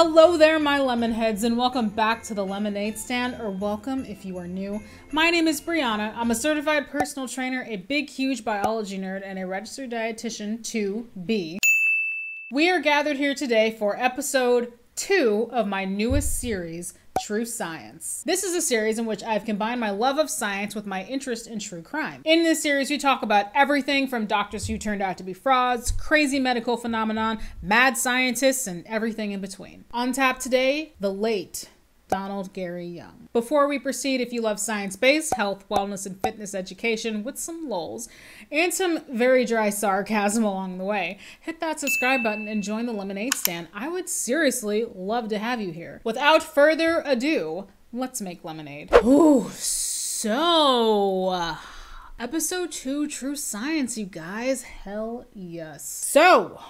Hello there, my lemon heads, and welcome back to the Lemonade Stand, or welcome if you are new. My name is Briannah. I'm a certified personal trainer, a big, huge biology nerd, and a registered dietitian to be. We are gathered here today for episode two of my newest series, True Science. This is a series in which I've combined my love of science with my interest in true crime. In this series, we talk about everything from doctors who turned out to be frauds, crazy medical phenomenon, mad scientists, and everything in between. On tap today, the late Donald Gary Young. Before we proceed, if you love science based health, wellness, and fitness education with some lulls and some very dry sarcasm along the way, hit that subscribe button and join the lemonade stand. I would seriously love to have you here. Without further ado, let's make lemonade. Ooh, so. Episode 2 True Science, you guys. Hell yes. So,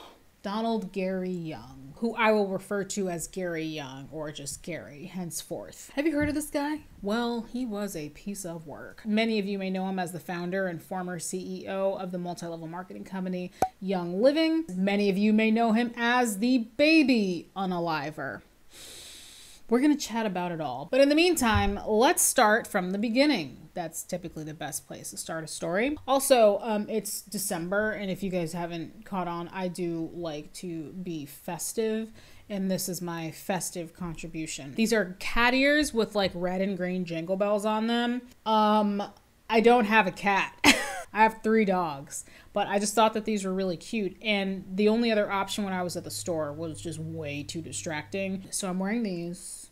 Donald Gary Young, who I will refer to as Gary Young or just Gary henceforth. Have you heard of this guy? Well, he was a piece of work. Many of you may know him as the founder and former CEO of the multi level marketing company Young Living. Many of you may know him as the baby unaliver. We're going to chat about it all. But in the meantime, let's start from the beginning. That's typically the best place to start a story. Also, um, it's December, and if you guys haven't caught on, I do like to be festive and this is my festive contribution. These are cat ears with like red and green jingle bells on them. Um, I don't have a cat. I have three dogs, but I just thought that these were really cute. And the only other option when I was at the store was just way too distracting. So I'm wearing these.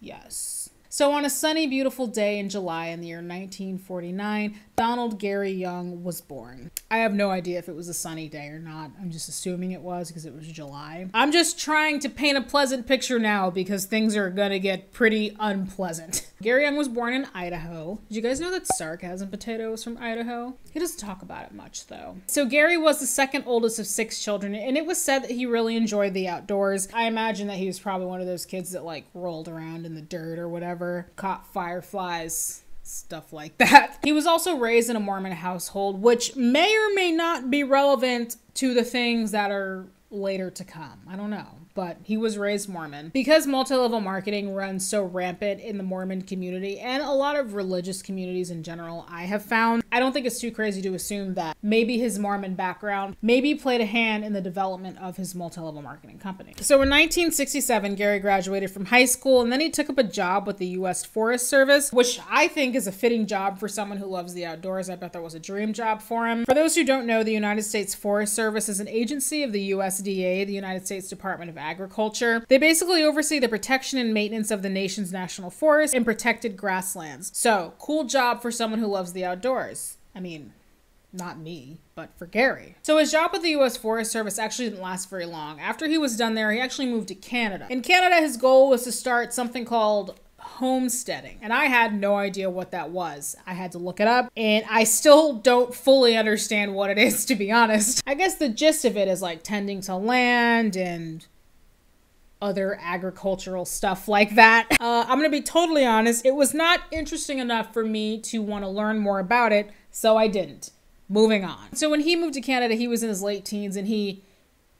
Yes. So, on a sunny, beautiful day in July in the year 1949, Donald Gary Young was born. I have no idea if it was a sunny day or not. I'm just assuming it was because it was July. I'm just trying to paint a pleasant picture now because things are to get pretty unpleasant. Gary Young was born in Idaho. Did you guys know that sarcasm potato is from Idaho? He doesn't talk about it much though. So, Gary was the second oldest of six children, and it was said that he really enjoyed the outdoors. I imagine that he was probably one of those kids that like rolled around in the dirt or whatever, caught fireflies, stuff like that. He was also raised in a Mormon household, which may or may not be relevant to the things that are later to come. I don't know but he was raised Mormon. Because multi level marketing runs so rampant in the Mormon community and a lot of religious communities in general, I have found, I don't think it's too crazy to assume that maybe his Mormon background maybe played a hand in the development of his multi level marketing company. So in 1967, Gary graduated from high school and then he took up a job with the U.S. Forest Service, which I think is a fitting job for someone who loves the outdoors. I bet that was a dream job for him. For those who don't know, the United States Forest Service is an agency of the USDA, the United States Department of agriculture. They basically oversee the protection and maintenance of the nation's national forests and protected grasslands. So, cool job for someone who loves the outdoors. I mean, not me, but for Gary. So his job with the US Forest Service actually didn't last very long. After he was done there, he actually moved to Canada. In Canada, his goal was to start something called homesteading. And I had no idea what that was. I had to look it up, and I still don't fully understand what it is, to be honest. I guess the gist of it is like tending to land and other agricultural stuff like that. Uh, I'm gonna be totally honest, it was not interesting enough for me to want to learn more about it, so I didn't. Moving on. So when he moved to Canada, he was in his late teens and he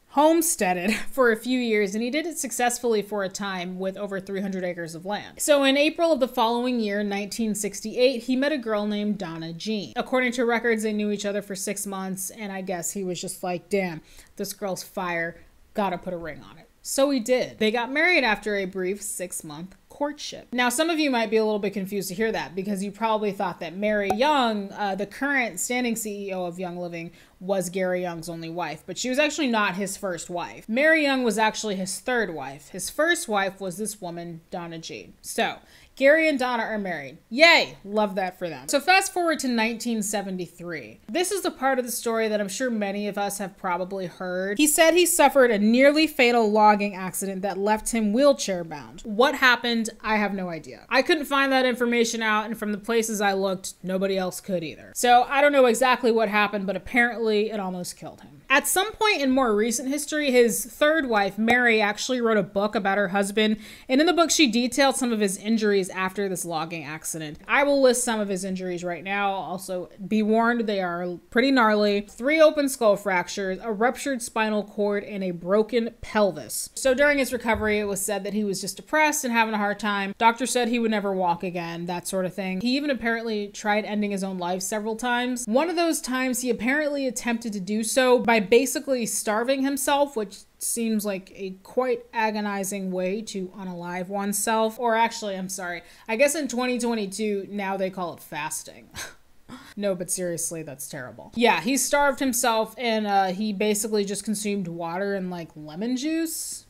homesteaded for a few years and he did it successfully for a time with over 300 acres of land. So in April of the following year, 1968, he met a girl named Donna Jean. According to records, they knew each other for six months and I guess he was just like, damn, this girl's fire, gotta put a ring on it. So he did. They got married after a brief six month courtship. Now, some of you might be a little bit confused to hear that because you probably thought that Mary Young, uh, the current standing CEO of Young Living, was Gary Young's only wife, but she was actually not his first wife. Mary Young was actually his third wife. His first wife was this woman, Donna Jean. So, Gary and Donna are married. Yay! Love that for them. So, fast forward to 1973. This is the part of the story that I'm sure many of us have probably heard. He said he suffered a nearly fatal logging accident that left him wheelchair bound. What happened? I have no idea. I couldn't find that information out, and from the places I looked, nobody else could either. So, I don't know exactly what happened, but apparently it almost killed him. At some point in more recent history, his third wife, Mary, actually wrote a book about her husband, and in the book, she detailed some of his injuries after this logging accident. I will list some of his injuries right now. Also, be warned, they are pretty gnarly. Three open skull fractures, a ruptured spinal cord, and a broken pelvis. So during his recovery, it was said that he was just depressed and having a hard time. Doctor said he would never walk again, that sort of thing. He even apparently tried ending his own life several times. One of those times, he apparently attempted to do so by basically starving himself, which seems like a quite agonizing way to unalive oneself. Or actually, I'm sorry, I guess in 2022, now they call it fasting. no, but seriously, that's terrible. Yeah, he starved himself and uh, he basically just consumed water and like lemon juice.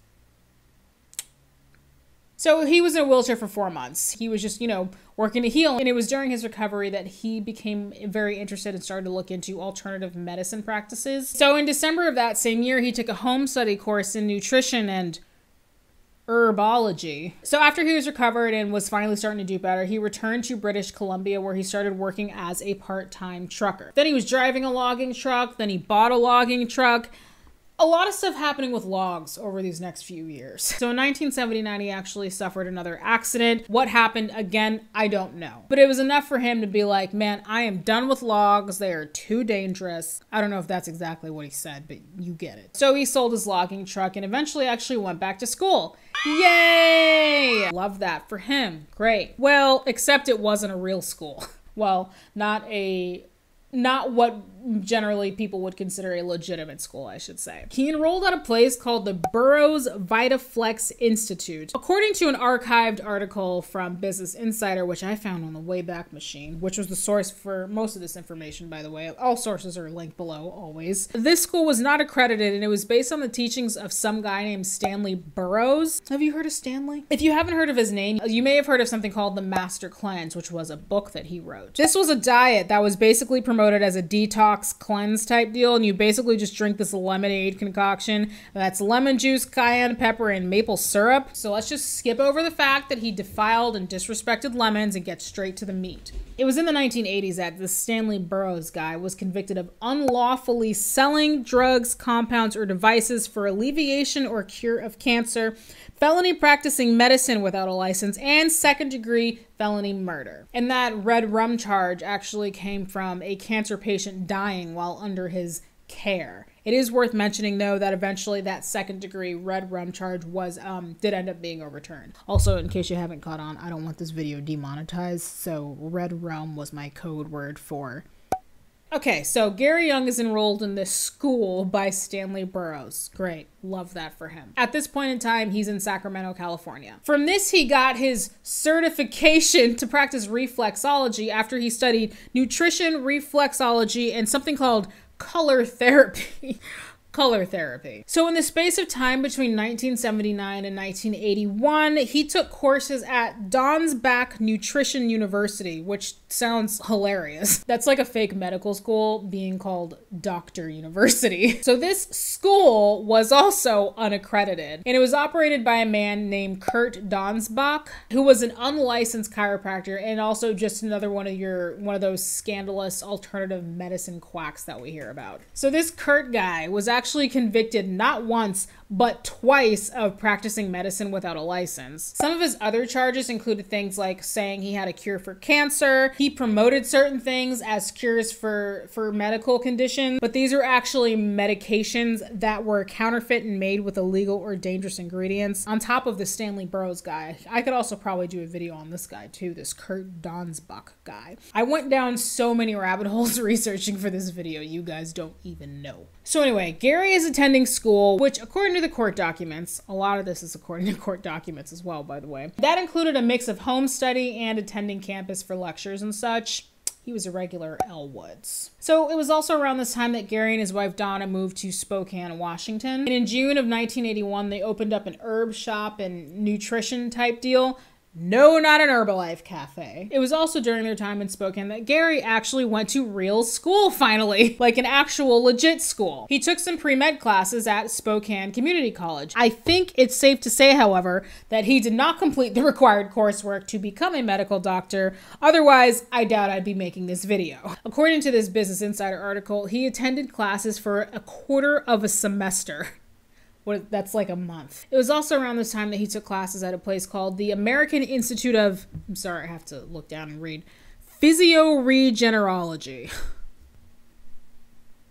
So he was in a wheelchair for four months. He was just, you know, working to heal. And it was during his recovery that he became very interested and started to look into alternative medicine practices. So in December of that same year, he took a home study course in nutrition and herbology. So after he was recovered and was finally starting to do better, he returned to British Columbia where he started working as a part-time trucker. Then he was driving a logging truck, then he bought a logging truck, a lot of stuff happening with logs over these next few years. So in 1979, he actually suffered another accident. What happened again, I don't know. But it was enough for him to be like, man, I am done with logs. They are too dangerous. I don't know if that's exactly what he said, but you get it. So he sold his logging truck and eventually actually went back to school. Yay! Love that for him. Great. Well, except it wasn't a real school. Well, not a not what generally people would consider a legitimate school, I should say. He enrolled at a place called the Burroughs VitaFlex Institute. According to an archived article from Business Insider, which I found on the Wayback Machine, which was the source for most of this information, by the way, all sources are linked below always. This school was not accredited and it was based on the teachings of some guy named Stanley Burroughs. Have you heard of Stanley? If you haven't heard of his name, you may have heard of something called the Master Cleanse, which was a book that he wrote. This was a diet that was basically promoted as a detox cleanse type deal, and you basically just drink this lemonade concoction. That's lemon juice, cayenne pepper, and maple syrup. So let's just skip over the fact that he defiled and disrespected lemons and get straight to the meat. It was in the 1980s that the Stanley Burroughs guy was convicted of unlawfully selling drugs, compounds, or devices for alleviation or cure of cancer, felony practicing medicine without a license, and second degree felony murder. And that red rum charge actually came from a cancer patient dying while under his care. It is worth mentioning though that eventually that second degree red rum charge was um did end up being overturned. Also, in case you haven't caught on, I don't want this video demonetized, so red rum was my code word for Okay, so Gary Young is enrolled in this school by Stanley Burroughs. Great. Love that for him. At this point in time, he's in Sacramento, California. From this, he got his certification to practice reflexology after he studied nutrition, reflexology, and something called color therapy. color therapy. So, in the space of time between 1979 and 1981, he took courses at Donsbach Nutrition University, which sounds hilarious. That's like a fake medical school being called Doctor University. So, this school was also unaccredited, and it was operated by a man named Kurt Donsbach, who was an unlicensed chiropractor and also just another one of your one of those scandalous alternative medicine quacks that we hear about. So, this Kurt guy was actually actually convicted not once, but twice of practicing medicine without a license. Some of his other charges included things like saying he had a cure for cancer. He promoted certain things as cures for, for medical conditions, but these are actually medications that were counterfeit and made with illegal or dangerous ingredients. On top of the Stanley Burroughs guy, I could also probably do a video on this guy too, this Kurt Donsbach guy. I went down so many rabbit holes researching for this video, you guys don't even know. So anyway, Gary is attending school, which according to the court documents, a lot of this is according to court documents as well, by the way. That included a mix of home study and attending campus for lectures and such. He was a regular Elle Woods. So it was also around this time that Gary and his wife Donna moved to Spokane, Washington. And in June of 1981, they opened up an herb shop and nutrition type deal No, not an Herbalife cafe. It was also during their time in Spokane that Gary actually went to real school finally, like an actual legit school. He took some pre med classes at Spokane Community College. I think it's safe to say, however, that he did not complete the required coursework to become a medical doctor. Otherwise, I doubt I'd be making this video. According to this Business Insider article, he attended classes for a quarter of a semester. That's like a month. It was also around this time that he took classes at a place called the American Institute of, I'm sorry, I have to look down and read, Physioregenerology.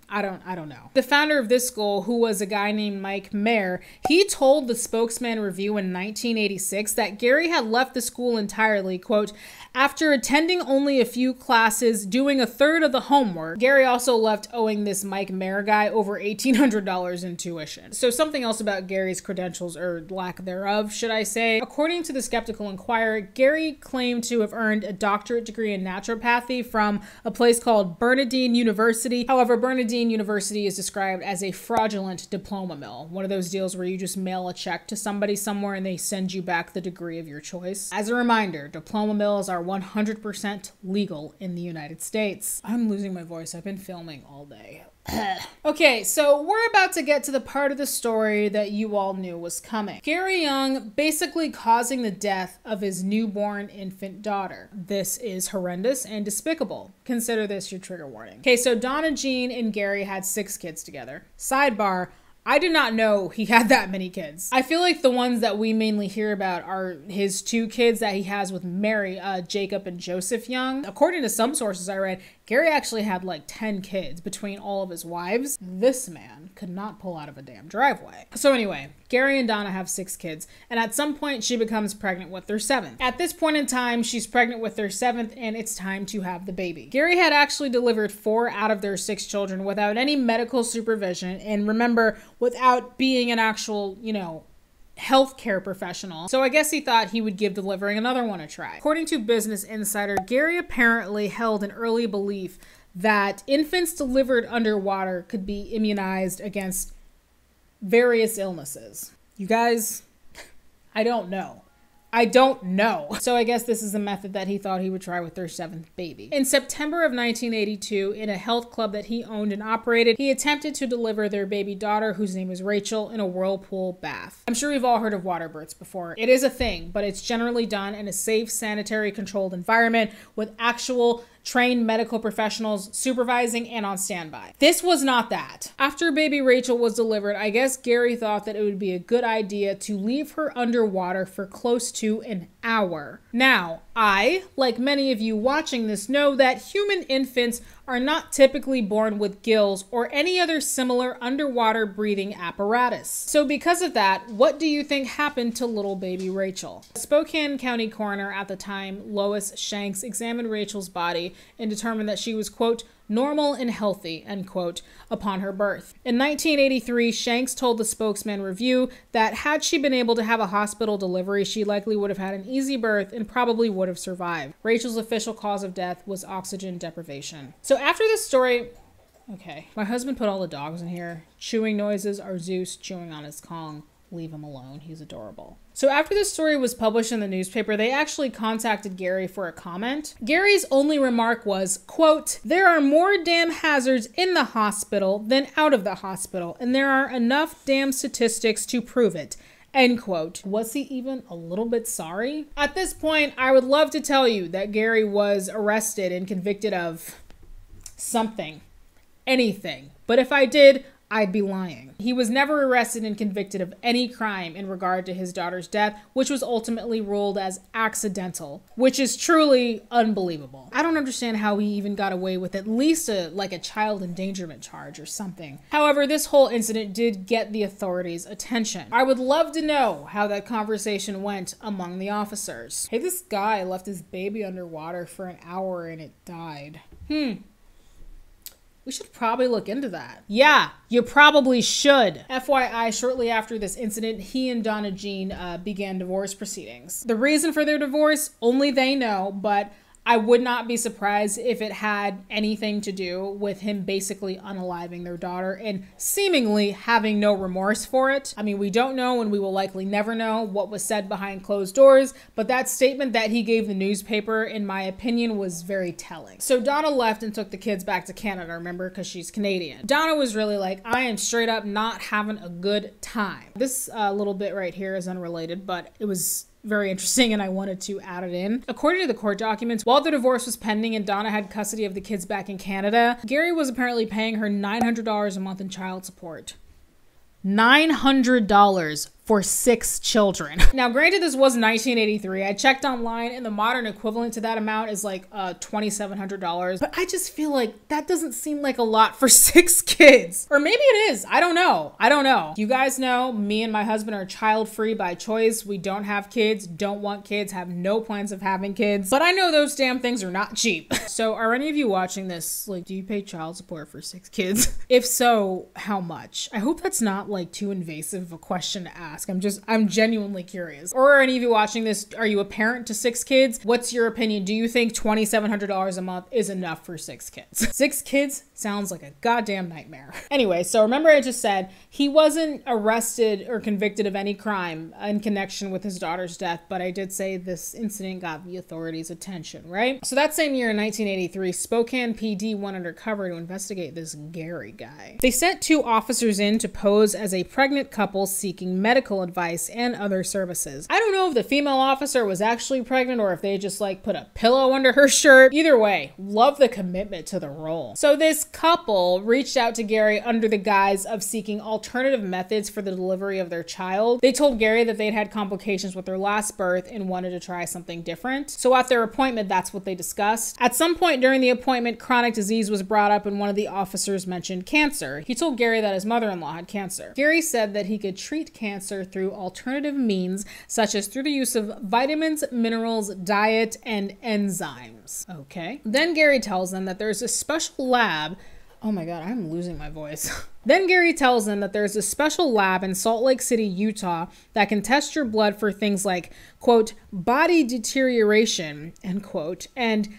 I don't I don't know. The founder of this school, who was a guy named Mike Mayer, he told the Spokesman Review in 1986 that Gary had left the school entirely, quote, after attending only a few classes, doing a third of the homework. Gary also left owing this Mike Mayer guy over $1800 in tuition. So something else about Gary's credentials or lack thereof, should I say. According to the Skeptical Inquirer, Gary claimed to have earned a doctorate degree in naturopathy from a place called Bernadean University. However, University is described as a fraudulent diploma mill, one of those deals where you just mail a check to somebody somewhere and they send you back the degree of your choice. As a reminder, diploma mills are 100% legal in the United States. I'm losing my voice. I've been filming all day. okay, so we're about to get to the part of the story that you all knew was coming. Gary Young basically causing the death of his newborn infant daughter. This is horrendous and despicable. Consider this your trigger warning. Okay, so Donna Jean and Gary had six kids together. Sidebar, I did not know he had that many kids. I feel like the ones that we mainly hear about are his two kids that he has with Mary, uh, Jacob and Joseph Young. According to some sources I read, Gary actually had like 10 kids between all of his wives. This man could not pull out of a damn driveway. So, anyway, Gary and Donna have six kids, and at some point, she becomes pregnant with their seventh. At this point in time, she's pregnant with their seventh, and it's time to have the baby. Gary had actually delivered four out of their six children without any medical supervision, and remember, without being an actual, you know, healthcare professional. So I guess he thought he would give delivering another one a try. According to Business Insider, Gary apparently held an early belief that infants delivered underwater could be immunized against various illnesses. You guys, I don't know. I don't know. So I guess this is a method that he thought he would try with their seventh baby. In September of 1982, in a health club that he owned and operated, he attempted to deliver their baby daughter, whose name is Rachel, in a whirlpool bath. I'm sure we've all heard of water births before. It is a thing, but it's generally done in a safe, sanitary, controlled environment with actual trained medical professionals supervising and on standby. This was not that. After baby Rachel was delivered, I guess Gary thought that it would be a good idea to leave her underwater for close to an hour. Now, I, like many of you watching this, know that human infants are not typically born with gills or any other similar underwater breathing apparatus. So, because of that, what do you think happened to little baby Rachel? Spokane County coroner at the time, Lois Shanks, examined Rachel's body and determined that she was, quote, normal and healthy, end quote, upon her birth. In 1983, Shanks told the Spokesman Review that had she been able to have a hospital delivery, she likely would have had an easy birth and probably would have survived. Rachel's official cause of death was oxygen deprivation. So after this story, okay, my husband put all the dogs in here. Chewing noises are Zeus chewing on his Kong. Leave him alone. He's adorable. So after this story was published in the newspaper, they actually contacted Gary for a comment. Gary's only remark was, quote, there are more damn hazards in the hospital than out of the hospital, and there are enough damn statistics to prove it. End quote. Was he even a little bit sorry? At this point, I would love to tell you that Gary was arrested and convicted of something, anything. But if I did, I'd be lying. He was never arrested and convicted of any crime in regard to his daughter's death, which was ultimately ruled as accidental, which is truly unbelievable. I don't understand how he even got away with at least a like a child endangerment charge or something. However, this whole incident did get the authorities' attention. I would love to know how that conversation went among the officers. Hey, this guy left his baby underwater for an hour and it died. Hmm. We should probably look into that. Yeah, you probably should. FYI, shortly after this incident, he and Donna Jean uh, began divorce proceedings. The reason for their divorce, only they know, but I would not be surprised if it had anything to do with him basically unaliving their daughter and seemingly having no remorse for it. I mean, we don't know and we will likely never know what was said behind closed doors, but that statement that he gave the newspaper, in my opinion, was very telling. So Donna left and took the kids back to Canada, remember, because she's Canadian. Donna was really like, I am straight up not having a good time. This uh, little bit right here is unrelated, but it was very interesting and I wanted to add it in. According to the court documents, while the divorce was pending and Donna had custody of the kids back in Canada, Gary was apparently paying her $900 a month in child support. $900 for six children. Now, granted, this was 1983. I checked online, and the modern equivalent to that amount is like uh, $2,700. But I just feel like that doesn't seem like a lot for six kids. Or maybe it is. I don't know. I don't know. You guys know me and my husband are child free by choice. We don't have kids, don't want kids, have no plans of having kids. But I know those damn things are not cheap. so, are any of you watching this? Like, do you pay child support for six kids? if so, how much? I hope that's not like too invasive of a question to ask ask. I'm just, I'm genuinely curious. Or any of you watching this? Are you a parent to six kids? What's your opinion? Do you think $2,700 a month is enough for six kids? six kids sounds like a goddamn nightmare. anyway, so remember I just said he wasn't arrested or convicted of any crime in connection with his daughter's death, but I did say this incident got the authorities' attention, right? So that same year in 1983, Spokane PD went undercover to investigate this Gary guy. They sent two officers in to pose as a pregnant couple seeking medical medical advice, and other services. I don't know if the female officer was actually pregnant or if they just like put a pillow under her shirt. Either way, love the commitment to the role. So this couple reached out to Gary under the guise of seeking alternative methods for the delivery of their child. They told Gary that they'd had complications with their last birth and wanted to try something different. So at their appointment, that's what they discussed. At some point during the appointment, chronic disease was brought up and one of the officers mentioned cancer. He told Gary that his mother-in-law had cancer. Gary said that he could treat cancer cancer through alternative means, such as through the use of vitamins, minerals, diet, and enzymes. Okay. Then Gary tells them that there's a special lab. Oh my God, I'm losing my voice. then Gary tells them that there's a special lab in Salt Lake City, Utah, that can test your blood for things like, quote, body deterioration, end quote, and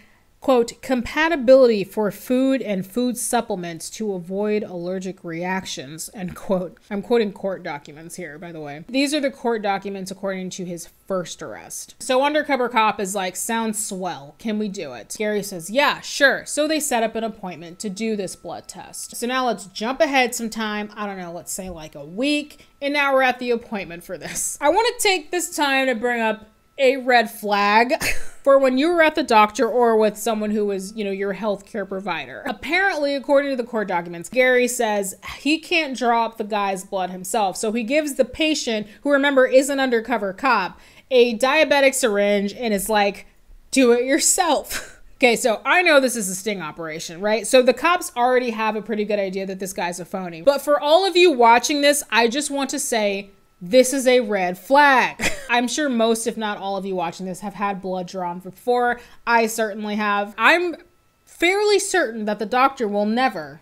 quote, compatibility for food and food supplements to avoid allergic reactions, end quote. I'm quoting court documents here, by the way. These are the court documents according to his first arrest. So undercover cop is like, sounds swell. Can we do it? Gary says, yeah, sure. So they set up an appointment to do this blood test. So now let's jump ahead some time. I don't know, let's say like a week. And now we're at the appointment for this. I want to take this time to bring up a red flag for when you were at the doctor or with someone who was, you know, your healthcare provider. Apparently, according to the court documents, Gary says he can't draw up the guy's blood himself. So he gives the patient, who remember is an undercover cop, a diabetic syringe and is like, do it yourself. Okay, so I know this is a sting operation, right? So the cops already have a pretty good idea that this guy's a phony. But for all of you watching this, I just want to say this is a red flag. I'm sure most, if not all of you watching this, have had blood drawn before. I certainly have. I'm fairly certain that the doctor will never,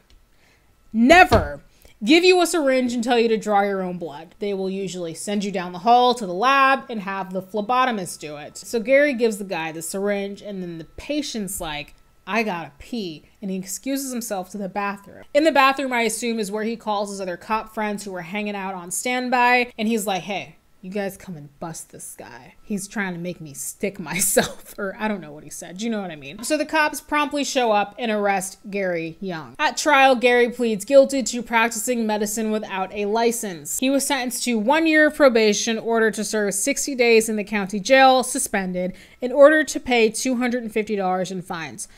never give you a syringe and tell you to draw your own blood. They will usually send you down the hall to the lab and have the phlebotomist do it. So Gary gives the guy the syringe, and then the patient's like, I gotta pee. And he excuses himself to the bathroom. In the bathroom, I assume, is where he calls his other cop friends who are hanging out on standby. And he's like, hey, you guys come and bust this guy. He's trying to make me stick myself. Or I don't know what he said. You know what I mean? So the cops promptly show up and arrest Gary Young. At trial, Gary pleads guilty to practicing medicine without a license. He was sentenced to one year of probation, ordered to serve 60 days in the county jail, suspended, in order to pay $250 in fines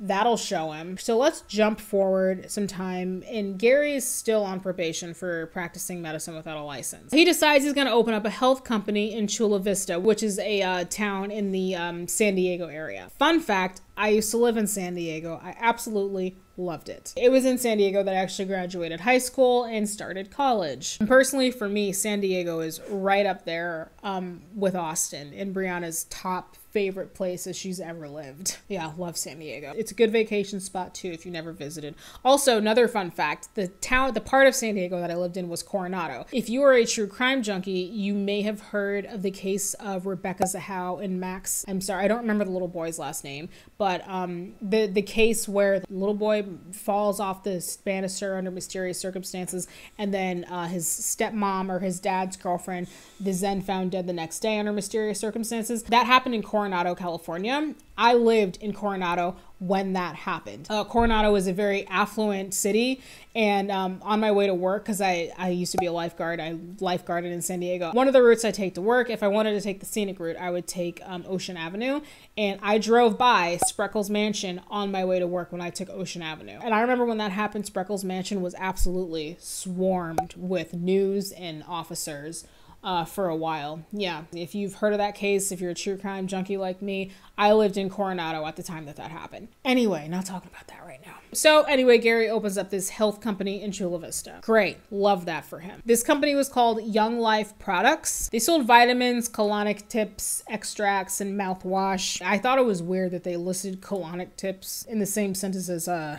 that'll show him. So let's jump forward some time. And Gary is still on probation for practicing medicine without a license. He decides he's going to open up a health company in Chula Vista, which is a uh, town in the um, San Diego area. Fun fact I used to live in San Diego. I absolutely loved it. It was in San Diego that I actually graduated high school and started college. And personally, for me, San Diego is right up there um, with Austin in Briannah's top favorite places she's ever lived. Yeah, love San Diego. It's a good vacation spot too if you never visited. Also, another fun fact, the town the part of San Diego that I lived in was Coronado. If you are a true crime junkie, you may have heard of the case of Rebecca Zahau and Max. I'm sorry, I don't remember the little boy's last name, but um, the the case where the little boy falls off the banister under mysterious circumstances, and then uh, his stepmom or his dad's girlfriend is then found dead the next day under mysterious circumstances. That happened in Coronado, California. I lived in Coronado when that happened. Uh, Coronado is a very affluent city, and um, on my way to work, because I, I used to be a lifeguard, I lifeguarded in San Diego. One of the routes I take to work, if I wanted to take the scenic route, I would take um, Ocean Avenue, and I drove by Spreckels Mansion on my way to work when I took Ocean Avenue. And I remember when that happened, Spreckels Mansion was absolutely swarmed with news and officers uh, for a while. Yeah, if you've heard of that case, if you're a true crime junkie like me, I lived in Coronado at the time that that happened. Anyway, not talking about that right now. So, anyway, Gary opens up this health company in Chula Vista. Great, love that for him. This company was called Young Life Products. They sold vitamins, colonic tips, extracts, and mouthwash. I thought it was weird that they listed colonic tips in the same sentence as uh,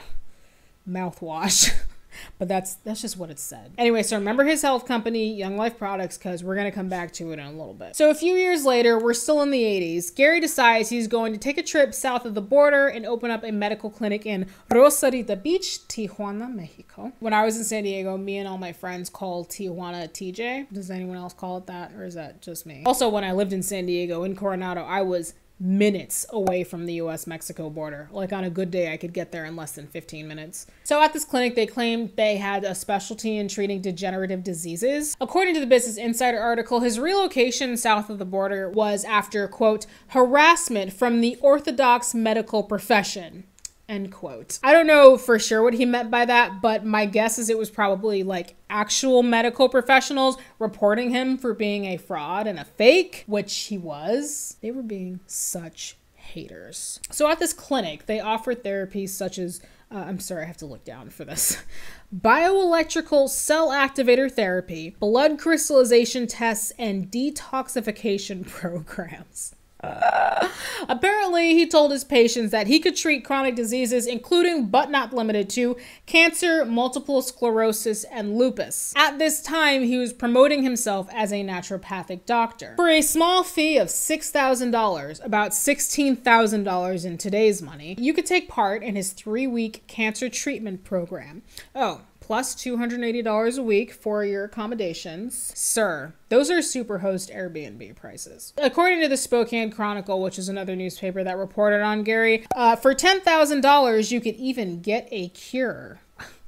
mouthwash. but that's that's just what it said. Anyway, so remember his health company, Young Life Products, because we're gonna come back to it in a little bit. So a few years later, we're still in the 80s. Gary decides he's going to take a trip south of the border and open up a medical clinic in Rosarita Beach, Tijuana, Mexico. When I was in San Diego, me and all my friends called Tijuana TJ. Does anyone else call it that, or is that just me? Also, when I lived in San Diego in Coronado, I was minutes away from the US Mexico border. Like on a good day, I could get there in less than 15 minutes. So at this clinic, they claimed they had a specialty in treating degenerative diseases. According to the Business Insider article, his relocation south of the border was after, quote, harassment from the orthodox medical profession. End quote. I don't know for sure what he meant by that, but my guess is it was probably like actual medical professionals reporting him for being a fraud and a fake, which he was. They were being such haters. So at this clinic, they offer therapies such as uh, I'm sorry, I have to look down for this. Bioelectrical cell activator therapy, blood crystallization tests, and detoxification programs. Apparently, he told his patients that he could treat chronic diseases, including but not limited to cancer, multiple sclerosis, and lupus. At this time, he was promoting himself as a naturopathic doctor. For a small fee of $6,000, about $16,000 in today's money, you could take part in his three week cancer treatment program. Oh, plus $280 a week for your accommodations. Sir, those are Superhost Airbnb prices. According to the Spokane Chronicle, which is another newspaper that reported on Gary, uh, for $10,000, you could even get a cure.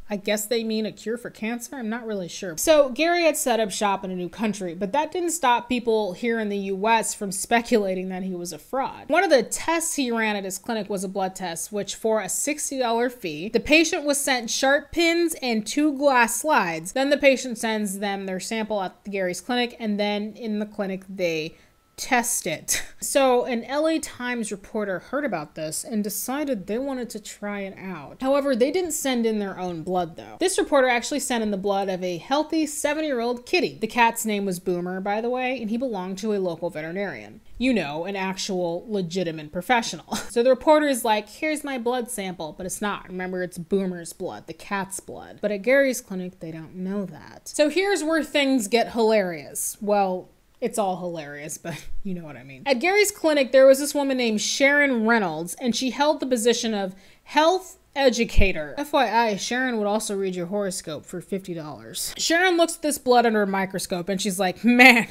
I guess they mean a cure for cancer. I'm not really sure. So, Gary had set up shop in a new country, but that didn't stop people here in the US from speculating that he was a fraud. One of the tests he ran at his clinic was a blood test, which for a $60 fee, the patient was sent sharp pins and two glass slides. Then the patient sends them their sample at Gary's clinic, and then in the clinic, they test it. So, an LA Times reporter heard about this and decided they wanted to try it out. However, they didn't send in their own blood though. This reporter actually sent in the blood of a healthy seven year old kitty. The cat's name was Boomer, by the way, and he belonged to a local veterinarian. You know, an actual legitimate professional. So the reporter is like, here's my blood sample, but it's not. Remember, it's Boomer's blood, the cat's blood. But at Gary's clinic, they don't know that. So here's where things get hilarious. Well, it's all hilarious, but you know what I mean. At Gary's clinic, there was this woman named Sharon Reynolds, and she held the position of health educator. FYI, Sharon would also read your horoscope for $50. Sharon looks at this blood under a microscope and she's like, man,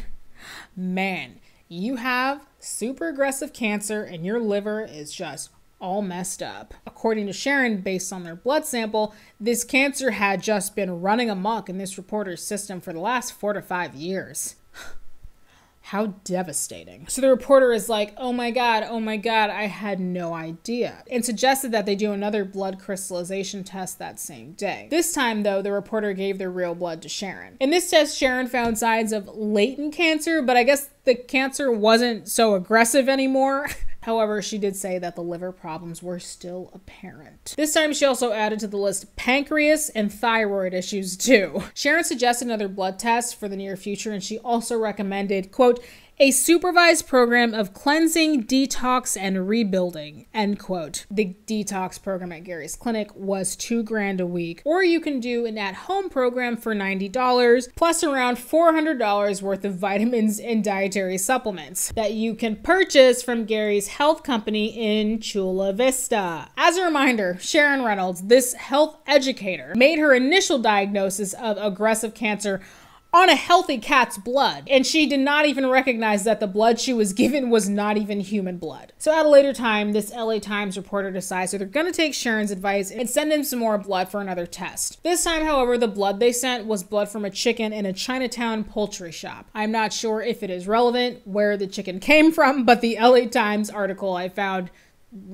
man, you have super aggressive cancer and your liver is just all messed up. According to Sharon, based on their blood sample, this cancer had just been running amok in this reporter's system for the last four to five years. How devastating. So the reporter is like, oh my God, oh my God, I had no idea. And suggested that they do another blood crystallization test that same day. This time, though, the reporter gave their real blood to Sharon. In this test, Sharon found signs of latent cancer, but I guess the cancer wasn't so aggressive anymore. However, she did say that the liver problems were still apparent. This time, she also added to the list pancreas and thyroid issues too. Sharon suggested another blood test for the near future, and she also recommended, quote, a supervised program of cleansing, detox, and rebuilding, end quote. The detox program at Gary's clinic was two grand a week, or you can do an at-home program for $90 plus around $400 worth of vitamins and dietary supplements that you can purchase from Gary's health company in Chula Vista. As a reminder, Sharon Reynolds, this health educator, made her initial diagnosis of aggressive cancer on a healthy cat's blood. And she did not even recognize that the blood she was given was not even human blood. So at a later time, this LA Times reporter decides that they're gonna take Sharon's advice and send him some more blood for another test. This time, however, the blood they sent was blood from a chicken in a Chinatown poultry shop. I'm not sure if it is relevant where the chicken came from, but the LA Times article I found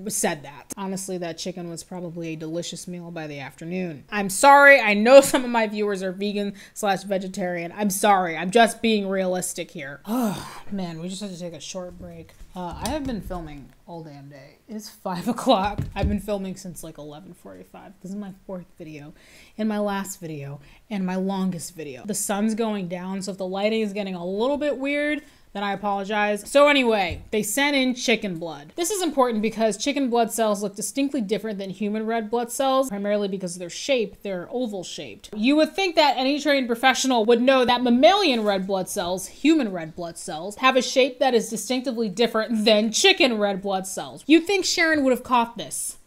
said that. Honestly, that chicken was probably a delicious meal by the afternoon. I'm sorry. I know some of my viewers are vegan slash vegetarian. I'm sorry. I'm just being realistic here. Oh, man, we just had to take a short break. Uh, I have been filming all damn day. It's five o'clock. I've been filming since like 11:45. This is my fourth video, and my last video, and my longest video. The sun's going down, so if the lighting is getting a little bit weird, then I apologize. So anyway, they sent in chicken blood. This is important because chicken blood cells look distinctly different than human red blood cells, primarily because of their shape. They're oval shaped. You would think that any trained professional would know that mammalian red blood cells, human red blood cells, have a shape that is distinctively different than chicken red blood cells. You'd think Sharon would have caught this.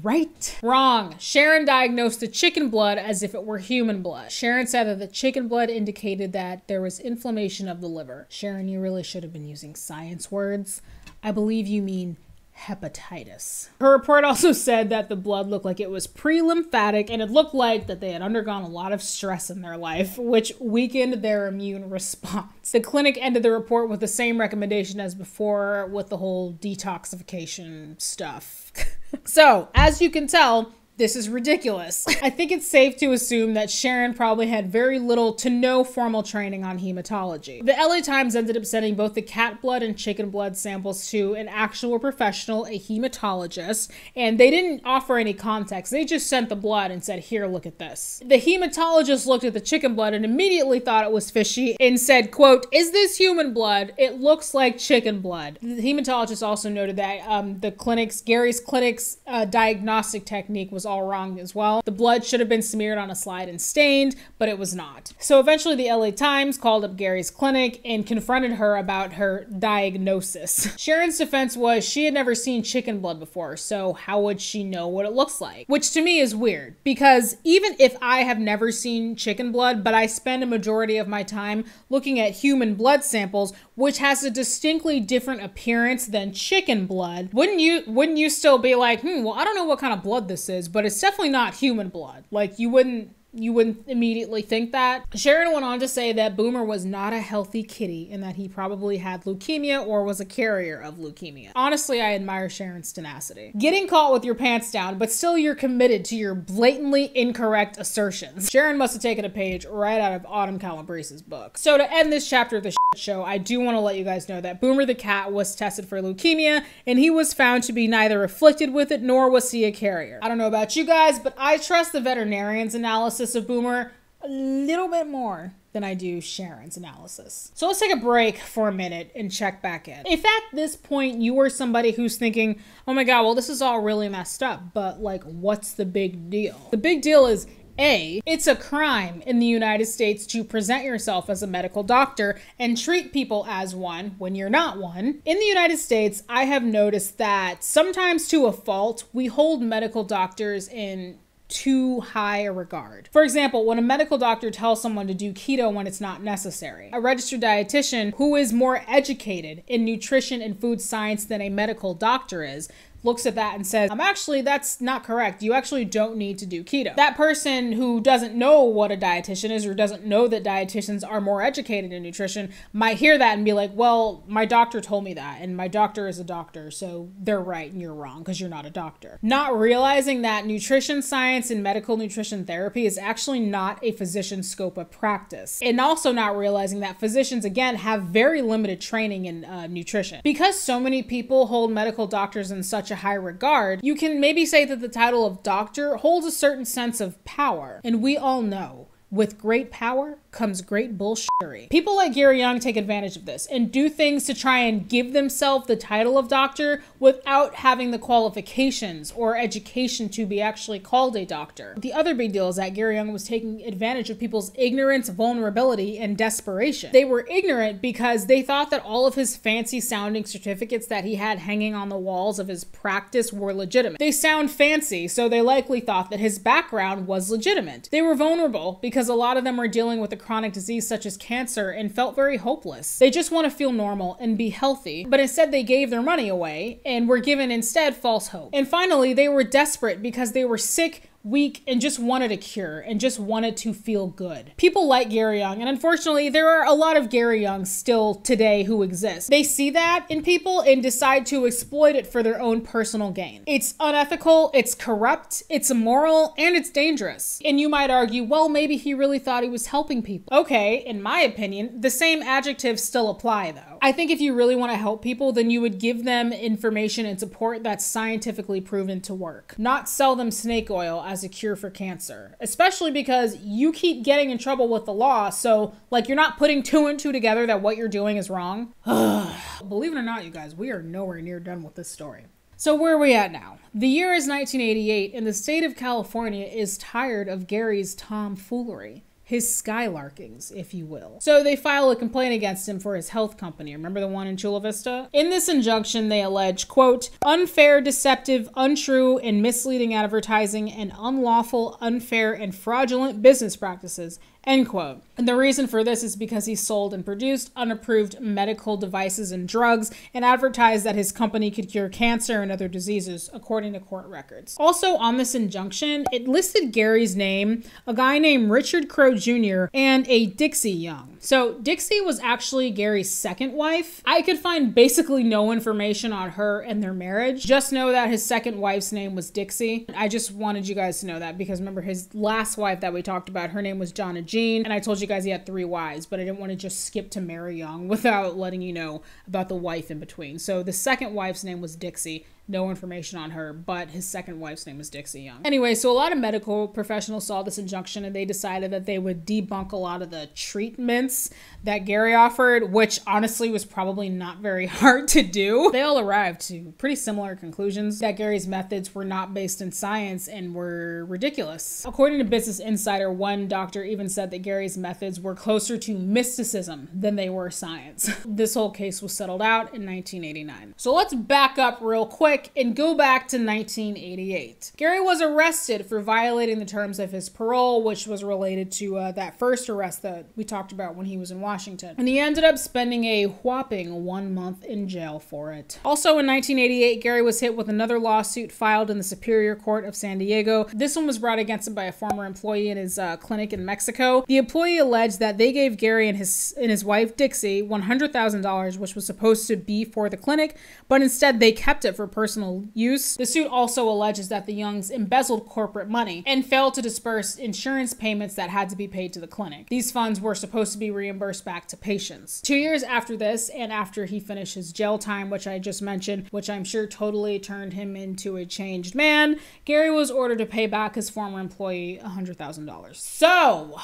Right. Wrong. Sharon diagnosed the chicken blood as if it were human blood. Sharon said that the chicken blood indicated that there was inflammation of the liver. Sharon, you really should have been using science words. I believe you mean hepatitis. Her report also said that the blood looked like it was pre-lymphatic and it looked like that they had undergone a lot of stress in their life, which weakened their immune response. The clinic ended the report with the same recommendation as before with the whole detoxification stuff. so, as you can tell, this is ridiculous. I think it's safe to assume that Sharon probably had very little to no formal training on hematology. The LA Times ended up sending both the cat blood and chicken blood samples to an actual professional, a hematologist, and they didn't offer any context. They just sent the blood and said, Here, look at this. The hematologist looked at the chicken blood and immediately thought it was fishy and said, quote, Is this human blood? It looks like chicken blood. The hematologist also noted that um, the clinic's, Gary's clinic's uh, diagnostic technique was all wrong as well. The blood should have been smeared on a slide and stained, but it was not. So eventually the LA Times called up Gary's clinic and confronted her about her diagnosis. Sharon's defense was she had never seen chicken blood before, so how would she know what it looks like? Which to me is weird because even if I have never seen chicken blood, but I spend a majority of my time looking at human blood samples, which has a distinctly different appearance than chicken blood, wouldn't you wouldn't you still be like, hmm, well, I don't know what kind of blood this is, but it's definitely not human blood. Like you wouldn't you wouldn't immediately think that. Sharon went on to say that Boomer was not a healthy kitty and that he probably had leukemia or was a carrier of leukemia. Honestly, I admire Sharon's tenacity. Getting caught with your pants down, but still you're committed to your blatantly incorrect assertions. Sharon must have taken a page right out of Autumn Calabrese's book. So to end this chapter of the show, I do want to let you guys know that Boomer the cat was tested for leukemia and he was found to be neither afflicted with it nor was he a carrier. I don't know about you guys, but I trust the veterinarian's analysis analysis of Boomer a little bit more than I do Sharon's analysis. So let's take a break for a minute and check back in. If at this point you are somebody who's thinking, oh my god, well, this is all really messed up, but like, what's the big deal? The big deal is a, it's a crime in the United States to present yourself as a medical doctor and treat people as one when you're not one. In the United States, I have noticed that sometimes to a fault, we hold medical doctors in too high a regard. For example, when a medical doctor tells someone to do keto when it's not necessary, a registered dietitian who is more educated in nutrition and food science than a medical doctor is looks at that and says, I'm actually, that's not correct. You actually don't need to do keto. That person who doesn't know what a dietitian is or doesn't know that dietitians are more educated in nutrition might hear that and be like, well, my doctor told me that, and my doctor is a doctor, so they're right and you're wrong because you're not a doctor. Not realizing that nutrition science and medical nutrition therapy is actually not a physician's scope of practice. And also not realizing that physicians, again, have very limited training in uh, nutrition. Because so many people hold medical doctors in such a high regard, you can maybe say that the title of doctor holds a certain sense of power. And we all know with great power comes great bullshittery. People like Gary Young take advantage of this and do things to try and give themselves the title of doctor without having the qualifications or education to be actually called a doctor. The other big deal is that Gary Young was taking advantage of people's ignorance, vulnerability, and desperation. They were ignorant because they thought that all of his fancy sounding certificates that he had hanging on the walls of his practice were legitimate. They sound fancy, so they likely thought that his background was legitimate. They were vulnerable because a lot of them were dealing with a chronic disease such as cancer and felt very hopeless. They just want to feel normal and be healthy, but instead they gave their money away and were given instead false hope. And finally, they were desperate because they were sick weak and just wanted a cure and just wanted to feel good. People like Gary Young, and unfortunately, there are a lot of Gary Youngs still today who exist. They see that in people and decide to exploit it for their own personal gain. It's unethical, it's corrupt, it's immoral, and it's dangerous. And you might argue, well, maybe he really thought he was helping people. Okay, in my opinion, the same adjectives still apply though. I think if you really want to help people, then you would give them information and support that's scientifically proven to work, not sell them snake oil as a cure for cancer, especially because you keep getting in trouble with the law. So, like, you're not putting two and two together that what you're doing is wrong. Believe it or not, you guys, we are nowhere near done with this story. So, where are we at now? The year is 1988, and the state of California is tired of Gary's tomfoolery his skylarkings, if you will. So they file a complaint against him for his health company. Remember the one in Chula Vista? In this injunction, they allege, quote, unfair, deceptive, untrue, and misleading advertising and unlawful, unfair, and fraudulent business practices End quote. And the reason for this is because he sold and produced unapproved medical devices and drugs and advertised that his company could cure cancer and other diseases, according to court records. Also, on this injunction, it listed Gary's name, a guy named Richard Crow Jr., and a Dixie Young. So, Dixie was actually Gary's second wife. I could find basically no information on her and their marriage. Just know that his second wife's name was Dixie. I just wanted you guys to know that because remember, his last wife that we talked about, her name was Jonna Jean, and I told you guys he had three wives, but I didn't want to just skip to Mary Young without letting you know about the wife in between. So the second wife's name was Dixie, no information on her, but his second wife's name was Dixie Young. Anyway, so a lot of medical professionals saw this injunction and they decided that they would debunk a lot of the treatments that Gary offered, which honestly was probably not very hard to do. They all arrived to pretty similar conclusions that Gary's methods were not based in science and were ridiculous. According to Business Insider, one doctor even said that Gary's methods were closer to mysticism than they were science. this whole case was settled out in 1989. So let's back up real quick quick and go back to 1988. Gary was arrested for violating the terms of his parole, which was related to uh, that first arrest that we talked about when he was in Washington. And he ended up spending a whopping one month in jail for it. Also in 1988, Gary was hit with another lawsuit filed in the Superior Court of San Diego. This one was brought against him by a former employee in his uh, clinic in Mexico. The employee alleged that they gave Gary and his and his wife Dixie $100,000, which was supposed to be for the clinic, but instead they kept it for personal personal use. The suit also alleges that the Youngs embezzled corporate money and failed to disperse insurance payments that had to be paid to the clinic. These funds were supposed to be reimbursed back to patients. Two years after this, and after he finished his jail time, which I just mentioned, which I'm sure totally turned him into a changed man, Gary was ordered to pay back his former employee $100,000. So,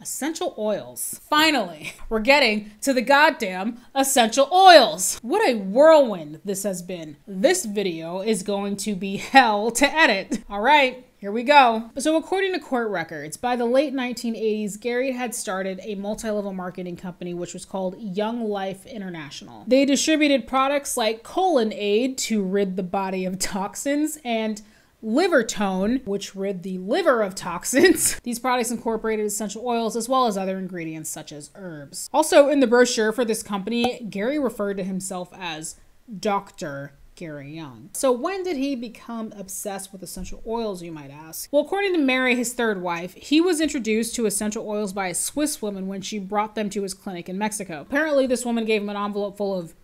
essential oils. Finally, we're getting to the goddamn essential oils. What a whirlwind this has been. This video is going to be hell to edit. All right. Here we go. So, according to court records, by the late 1980s, Gary had started a multi level marketing company which was called Young Life International. They distributed products like Colon Aid to rid the body of toxins and Liver Tone, which rid the liver of toxins. These products incorporated essential oils as well as other ingredients such as herbs. Also, in the brochure for this company, Gary referred to himself as Dr. Gary Young. So, when did he become obsessed with essential oils, you might ask? Well, according to Mary, his third wife, he was introduced to essential oils by a Swiss woman when she brought them to his clinic in Mexico. Apparently, this woman gave him an envelope full of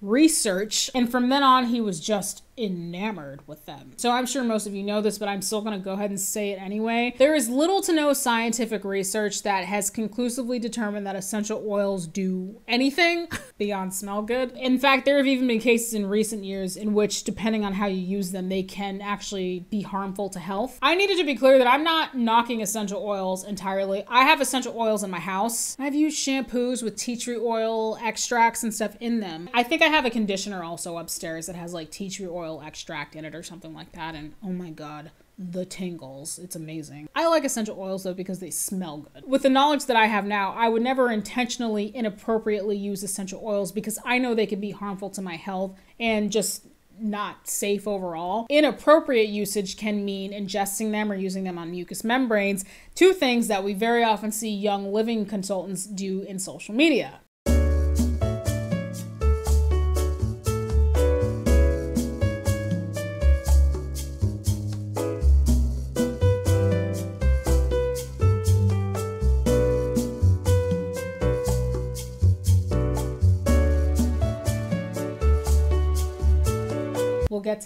research, and from then on, he was just enamored with them. So I'm sure most of you know this, but I'm still going to go ahead and say it anyway. There is little to no scientific research that has conclusively determined that essential oils do anything beyond smell good. In fact, there have even been cases in recent years in which, depending on how you use them, they can actually be harmful to health. I needed to be clear that I'm not knocking essential oils entirely. I have essential oils in my house. I've used shampoos with tea tree oil extracts and stuff in them. I think I have a conditioner also upstairs that has like tea tree oil extract in it or something like that. And oh my god, the tingles. It's amazing. I like essential oils though because they smell good. With the knowledge that I have now, I would never intentionally inappropriately use essential oils because I know they can be harmful to my health and just not safe overall. Inappropriate usage can mean ingesting them or using them on mucous membranes, two things that we very often see young living consultants do in social media.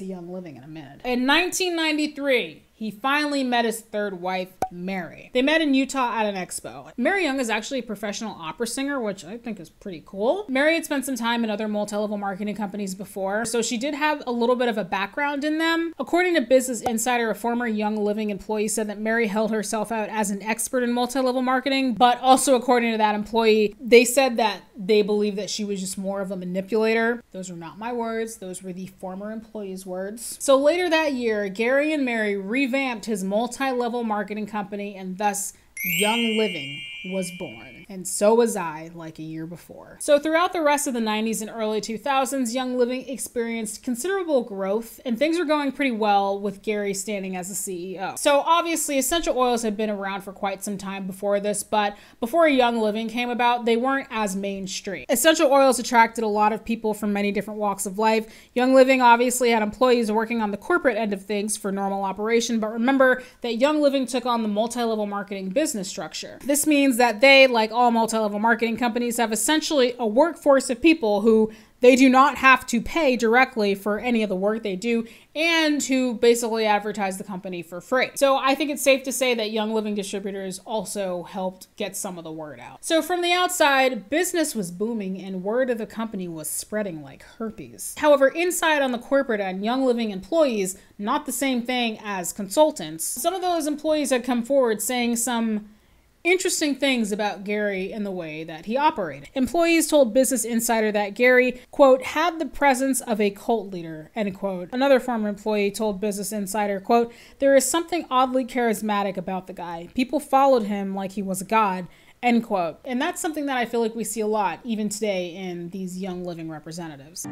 Young Living in a minute. In 1993, he finally met his third wife, Mary. They met in Utah at an expo. Mary Young is actually a professional opera singer, which I think is pretty cool. Mary had spent some time in other multi level marketing companies before, so she did have a little bit of a background in them. According to Business Insider, a former Young Living employee said that Mary held herself out as an expert in multi level marketing, but also according to that employee, they said that they believe that she was just more of a manipulator. Those are not my words, those were the former employee's words. So later that year, Gary and Mary re revamped his multi level marketing company, and thus Young Living was born and so was I like a year before. So, throughout the rest of the 90s and early 2000s, Young Living experienced considerable growth, and things were going pretty well with Gary standing as the CEO. So, obviously, essential oils had been around for quite some time before this, but before Young Living came about, they weren't as mainstream. Essential oils attracted a lot of people from many different walks of life. Young Living obviously had employees working on the corporate end of things for normal operation, but remember that Young Living took on the multi level marketing business structure. This means that they, like all multi level marketing companies have essentially a workforce of people who they do not have to pay directly for any of the work they do and who basically advertise the company for free. So I think it's safe to say that Young Living Distributors also helped get some of the word out. So from the outside, business was booming and word of the company was spreading like herpes. However, inside on the corporate end, Young Living employees, not the same thing as consultants. Some of those employees had come forward saying some interesting things about Gary and the way that he operated. Employees told Business Insider that Gary, quote, had the presence of a cult leader, end quote. Another former employee told Business Insider, quote, there is something oddly charismatic about the guy. People followed him like he was a god. End quote. And that's something that I feel like we see a lot even today in these young living representatives.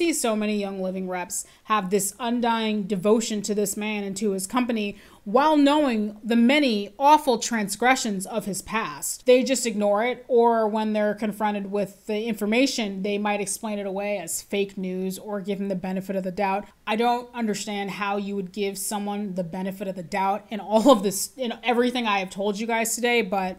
See so many young living reps have this undying devotion to this man and to his company while knowing the many awful transgressions of his past. They just ignore it, or when they're confronted with the information, they might explain it away as fake news or give him the benefit of the doubt. I don't understand how you would give someone the benefit of the doubt in all of this, in everything I have told you guys today, but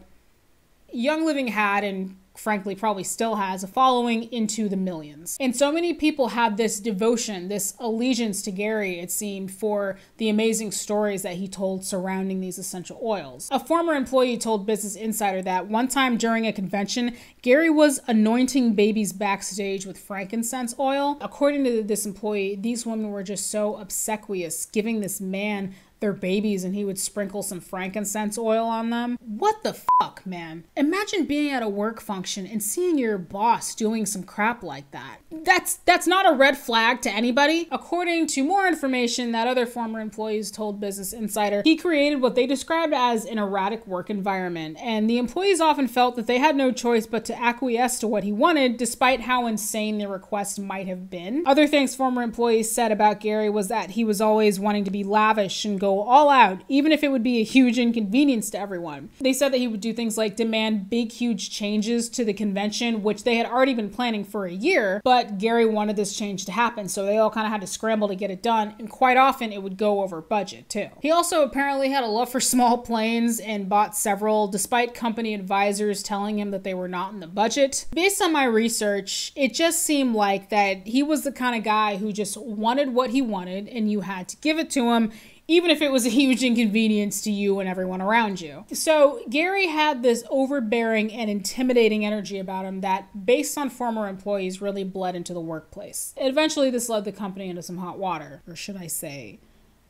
Young Living had and frankly probably still has a following into the millions. And so many people had this devotion, this allegiance to Gary, it seemed, for the amazing stories that he told surrounding these essential oils. A former employee told Business Insider that one time during a convention, Gary was anointing babies backstage with frankincense oil. According to this employee, these women were just so obsequious, giving this man their babies and he would sprinkle some frankincense oil on them. What the fuck, man? Imagine being at a work function and seeing your boss doing some crap like that. That's that's not a red flag to anybody. According to more information that other former employees told Business Insider, he created what they described as an erratic work environment, and the employees often felt that they had no choice but to acquiesce to what he wanted despite how insane the request might have been. Other things former employees said about Gary was that he was always wanting to be lavish and go all out, even if it would be a huge inconvenience to everyone. They said that he would do things like demand big, huge changes to the convention, which they had already been planning for a year, but Gary wanted this change to happen, so they all kind of had to scramble to get it done, and quite often it would go over budget too. He also apparently had a love for small planes and bought several, despite company advisors telling him that they were not in the budget. Based on my research, it just seemed like that he was the kind of guy who just wanted what he wanted and you had to give it to him even if it was a huge inconvenience to you and everyone around you. So, Gary had this overbearing and intimidating energy about him that, based on former employees, really bled into the workplace. Eventually, this led the company into some hot water, or should I say,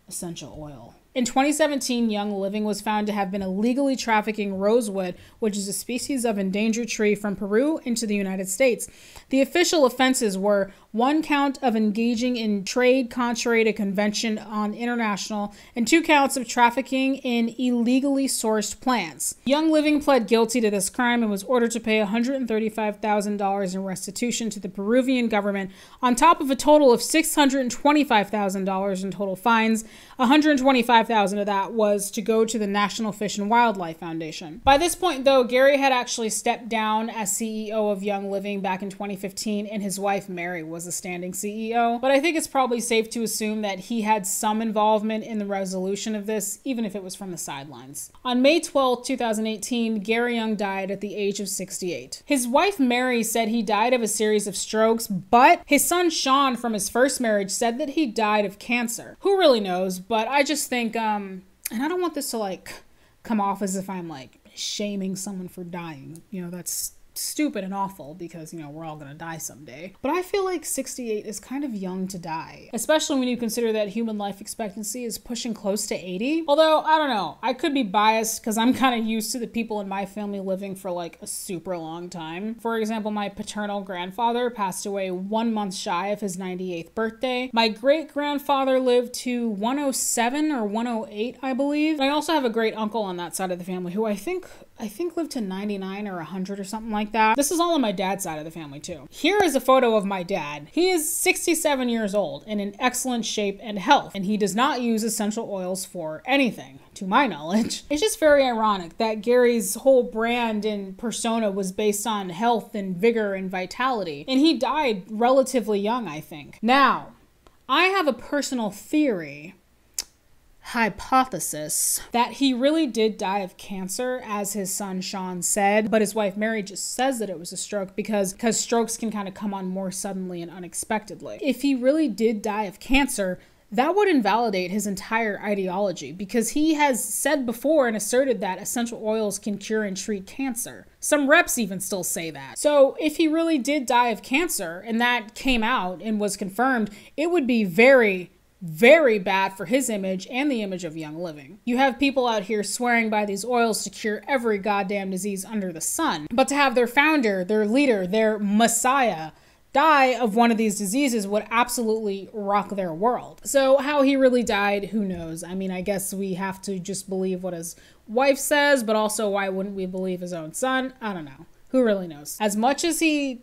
essential oil. In 2017, Young Living was found to have been illegally trafficking rosewood, which is a species of endangered tree from Peru into the United States. The official offenses were one count of engaging in trade contrary to Convention on International, and two counts of trafficking in illegally sourced plants. Young Living pled guilty to this crime and was ordered to pay $135,000 in restitution to the Peruvian government, on top of a total of $625,000 in total fines. $125,000 of that was to go to the National Fish and Wildlife Foundation. By this point, though, Gary had actually stepped down as CEO of Young Living back in 2015, and his wife Mary was a standing CEO. But I think it's probably safe to assume that he had some involvement in the resolution of this, even if it was from the sidelines. On May 12, 2018, Gary Young died at the age of 68. His wife Mary said he died of a series of strokes, but his son Sean from his first marriage said that he died of cancer. Who really knows? But I just think, um, and I don't want this to like come off as if I'm like shaming someone for dying. You know, that's stupid and awful because, you know, we're all gonna die someday. But I feel like 68 is kind of young to die, especially when you consider that human life expectancy is pushing close to 80. Although, I don't know, I could be biased because I'm kind of used to the people in my family living for like a super long time. For example, my paternal grandfather passed away one month shy of his 98th birthday. My great grandfather lived to 107 or 108, I believe. And I also have a great uncle on that side of the family who I think I think lived to 99 or 100 or something like that. This is all on my dad's side of the family too. Here is a photo of my dad. He is 67 years old and in excellent shape and health, and he does not use essential oils for anything to my knowledge. It's just very ironic that Gary's whole brand and persona was based on health and vigor and vitality, and he died relatively young, I think. Now, I have a personal theory hypothesis that he really did die of cancer as his son Sean said but his wife Mary just says that it was a stroke because because strokes can kind of come on more suddenly and unexpectedly if he really did die of cancer that would invalidate his entire ideology because he has said before and asserted that essential oils can cure and treat cancer. Some reps even still say that. So, if he really did die of cancer and that came out and was confirmed, it would be very, very bad for his image and the image of Young Living. You have people out here swearing by these oils to cure every goddamn disease under the sun, but to have their founder, their leader, their messiah, die of one of these diseases would absolutely rock their world. So, how he really died, who knows? I mean, I guess we have to just believe what his wife says, but also, why wouldn't we believe his own son? I don't know. Who really knows? As much as he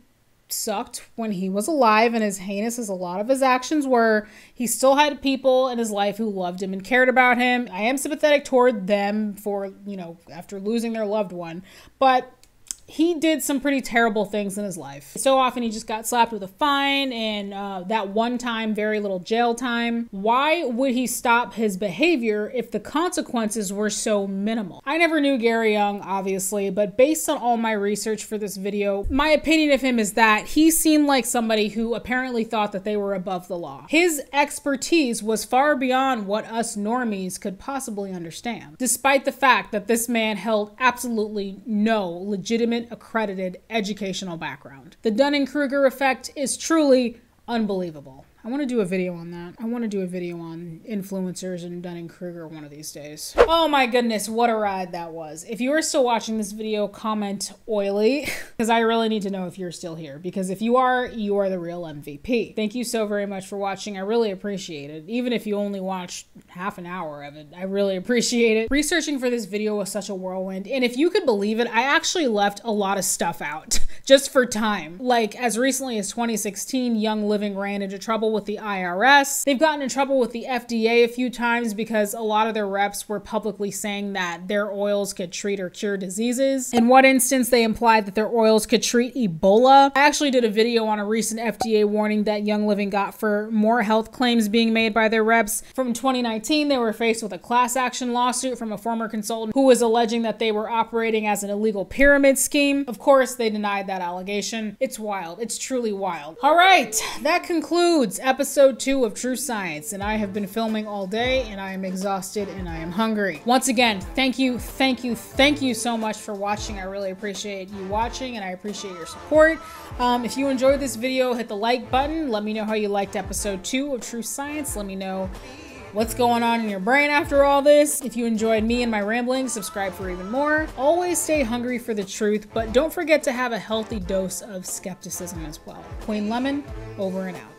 sucked when he was alive and as heinous as a lot of his actions were, he still had people in his life who loved him and cared about him. I am sympathetic toward them for, you know, after losing their loved one, but he did some pretty terrible things in his life. So often he just got slapped with a fine and uh, that one time, very little jail time. Why would he stop his behavior if the consequences were so minimal? I never knew Gary Young, obviously, but based on all my research for this video, my opinion of him is that he seemed like somebody who apparently thought that they were above the law. His expertise was far beyond what us normies could possibly understand, despite the fact that this man held absolutely no legitimate accredited educational background. The Dunning Kruger effect is truly unbelievable. I want to do a video on that. I want to do a video on influencers and Dunning-Kruger one of these days. Oh my goodness, what a ride that was. If you are still watching this video, comment oily because I really need to know if you're still here because if you are, you are the real MVP. Thank you so very much for watching. I really appreciate it. Even if you only watched half an hour of it, I really appreciate it. Researching for this video was such a whirlwind. And if you could believe it, I actually left a lot of stuff out just for time. Like as recently as 2016, Young Living ran into trouble with the IRS. They've gotten in trouble with the FDA a few times because a lot of their reps were publicly saying that their oils could treat or cure diseases. In one instance, they implied that their oils could treat Ebola. I actually did a video on a recent FDA warning that Young Living got for more health claims being made by their reps. From 2019, they were faced with a class action lawsuit from a former consultant who was alleging that they were operating as an illegal pyramid scheme. Of course, they denied that allegation. It's wild. It's truly wild. All right, that concludes episode two of True Science, and I have been filming all day, and I am exhausted and I am hungry. Once again, thank you, thank you, thank you so much for watching. I really appreciate you watching, and I appreciate your support. Um, if you enjoyed this video, hit the like button. Let me know how you liked episode two of True Science. Let me know what's going on in your brain after all this. If you enjoyed me and my ramblings, subscribe for even more. Always stay hungry for the truth, but don't forget to have a healthy dose of skepticism as well. Queen Lemon, over and out.